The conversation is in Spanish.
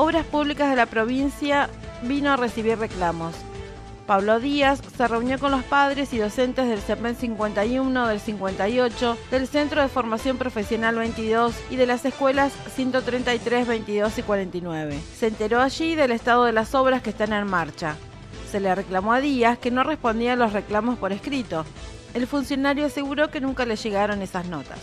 Obras Públicas de la provincia vino a recibir reclamos. Pablo Díaz se reunió con los padres y docentes del CEPEN 51, del 58, del Centro de Formación Profesional 22 y de las escuelas 133, 22 y 49. Se enteró allí del estado de las obras que están en marcha. Se le reclamó a Díaz que no respondía a los reclamos por escrito. El funcionario aseguró que nunca le llegaron esas notas.